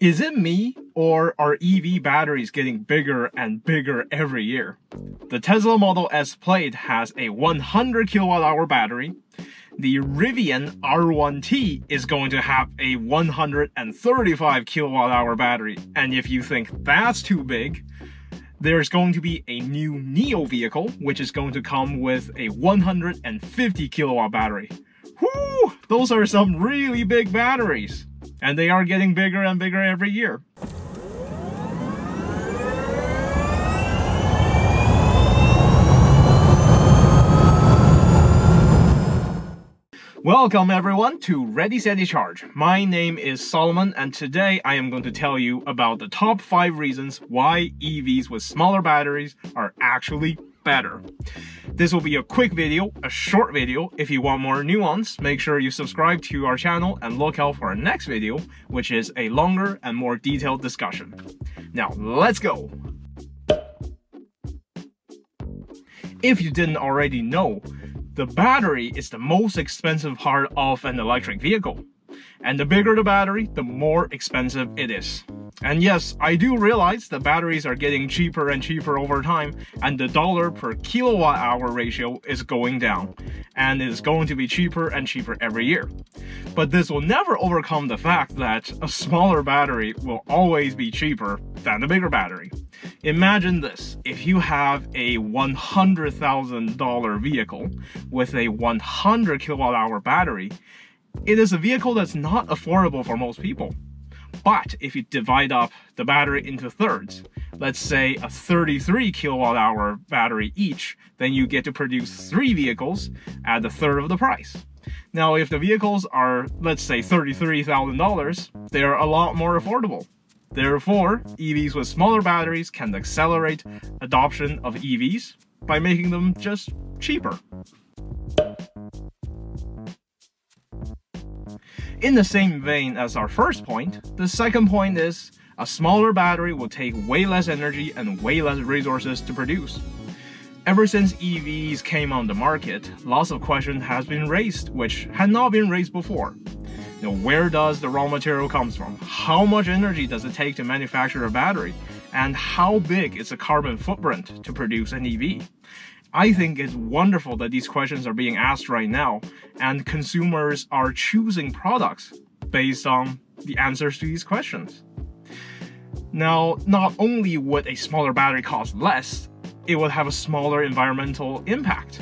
Is it me, or are EV batteries getting bigger and bigger every year? The Tesla Model S Plaid has a 100 kilowatt hour battery. The Rivian R1T is going to have a 135 kilowatt hour battery. And if you think that's too big, there's going to be a new Nio vehicle, which is going to come with a 150 kilowatt battery. Whoo! Those are some really big batteries and they are getting bigger and bigger every year. Welcome everyone to Ready Steady Charge. My name is Solomon and today I am going to tell you about the top 5 reasons why EVs with smaller batteries are actually better. This will be a quick video, a short video. If you want more nuance, make sure you subscribe to our channel and look out for our next video, which is a longer and more detailed discussion. Now, let's go! If you didn't already know, the battery is the most expensive part of an electric vehicle. And the bigger the battery, the more expensive it is. And yes, I do realize the batteries are getting cheaper and cheaper over time, and the dollar per kilowatt hour ratio is going down, and is going to be cheaper and cheaper every year. But this will never overcome the fact that a smaller battery will always be cheaper than the bigger battery. Imagine this, if you have a $100,000 vehicle with a 100 kilowatt hour battery, it is a vehicle that's not affordable for most people. But if you divide up the battery into thirds, let's say a 33 kilowatt hour battery each, then you get to produce three vehicles at a third of the price. Now, if the vehicles are, let's say, $33,000, they're a lot more affordable. Therefore, EVs with smaller batteries can accelerate adoption of EVs by making them just cheaper. In the same vein as our first point, the second point is a smaller battery will take way less energy and way less resources to produce. Ever since EVs came on the market, lots of questions has been raised which had not been raised before. Know, where does the raw material comes from? How much energy does it take to manufacture a battery? And how big is the carbon footprint to produce an EV? I think it's wonderful that these questions are being asked right now, and consumers are choosing products based on the answers to these questions. Now, not only would a smaller battery cost less, it would have a smaller environmental impact.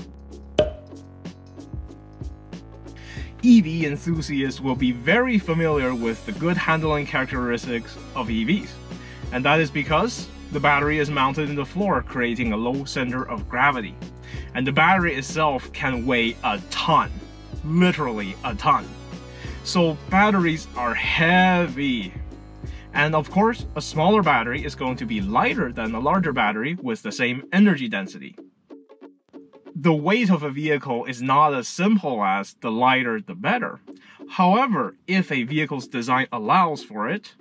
EV enthusiasts will be very familiar with the good handling characteristics of EVs, and that is because the battery is mounted in the floor, creating a low center of gravity. And the battery itself can weigh a ton, literally a ton. So batteries are heavy. And of course, a smaller battery is going to be lighter than a larger battery with the same energy density. The weight of a vehicle is not as simple as the lighter the better. However, if a vehicle's design allows for it,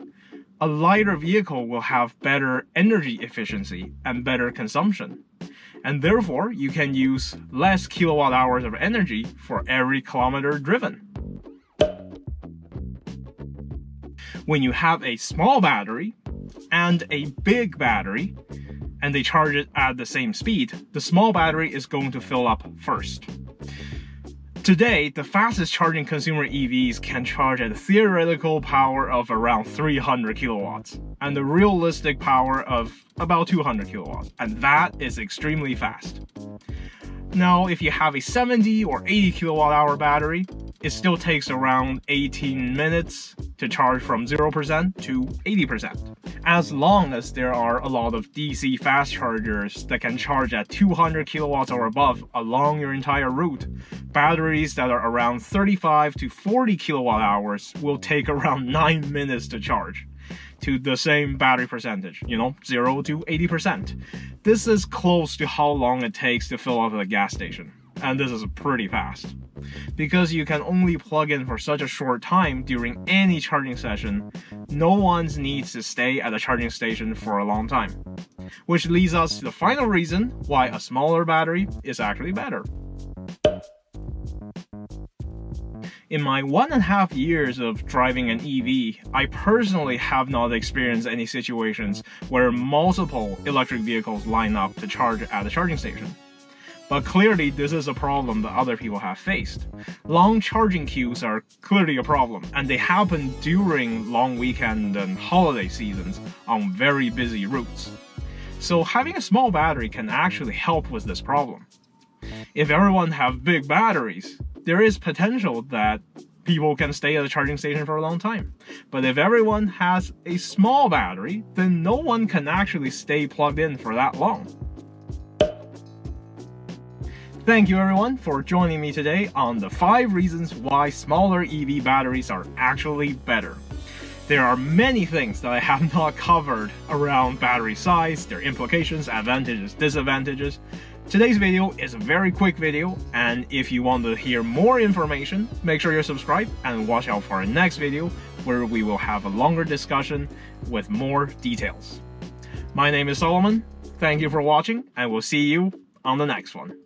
a lighter vehicle will have better energy efficiency and better consumption. And therefore, you can use less kilowatt hours of energy for every kilometer driven. When you have a small battery and a big battery, and they charge it at the same speed, the small battery is going to fill up first. Today, the fastest charging consumer EVs can charge at a theoretical power of around 300 kilowatts, and the realistic power of about 200 kilowatts, and that is extremely fast. Now, if you have a 70 or 80 kilowatt hour battery, it still takes around 18 minutes to charge from 0% to 80%. As long as there are a lot of DC fast chargers that can charge at 200 kilowatts or above along your entire route, batteries that are around 35 to 40 kilowatt hours will take around 9 minutes to charge to the same battery percentage, you know, 0 to 80%. This is close to how long it takes to fill up at a gas station, and this is pretty fast. Because you can only plug in for such a short time during any charging session, no one needs to stay at a charging station for a long time. Which leads us to the final reason why a smaller battery is actually better. In my one and a half years of driving an EV, I personally have not experienced any situations where multiple electric vehicles line up to charge at a charging station. But clearly, this is a problem that other people have faced. Long charging queues are clearly a problem, and they happen during long weekend and holiday seasons on very busy routes. So having a small battery can actually help with this problem. If everyone have big batteries, there is potential that people can stay at a charging station for a long time. But if everyone has a small battery, then no one can actually stay plugged in for that long. Thank you everyone for joining me today on the 5 reasons why smaller EV batteries are actually better. There are many things that I have not covered around battery size, their implications, advantages, disadvantages. Today's video is a very quick video, and if you want to hear more information, make sure you're subscribed and watch out for our next video where we will have a longer discussion with more details. My name is Solomon, thank you for watching, and we'll see you on the next one.